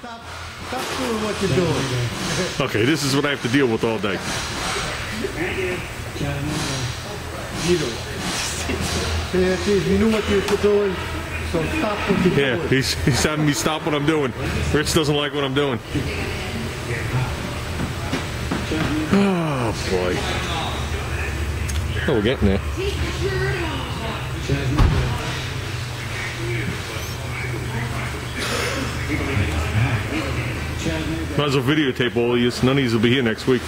Stop, stop doing what you're doing. Okay, this is what I have to deal with all day. You. Yeah, you know what you're doing, so stop what you're Yeah, doing. he's, he's having me stop what I'm doing. Rich doesn't like what I'm doing. Oh, boy. Oh, we're getting there. Might as well videotape all of you. None of you will be here next week.